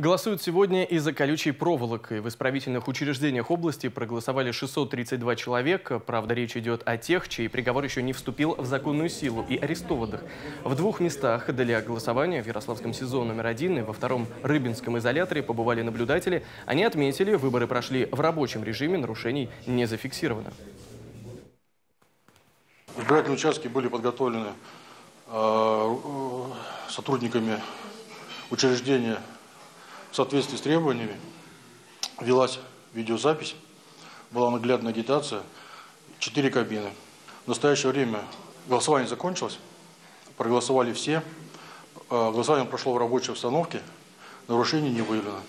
Голосуют сегодня из-за колючей проволоки. В исправительных учреждениях области проголосовали 632 человека. Правда, речь идет о тех, чей приговор еще не вступил в законную силу и арестованных. В двух местах для голосования в Ярославском СИЗО номер один и во втором Рыбинском изоляторе побывали наблюдатели. Они отметили, выборы прошли в рабочем режиме, нарушений не зафиксировано. Избирательные участки были подготовлены э, сотрудниками учреждения в соответствии с требованиями. Велась видеозапись, была наглядная агитация, четыре кабины. В настоящее время голосование закончилось, проголосовали все. Э, голосование прошло в рабочей обстановке, нарушений не выявлено.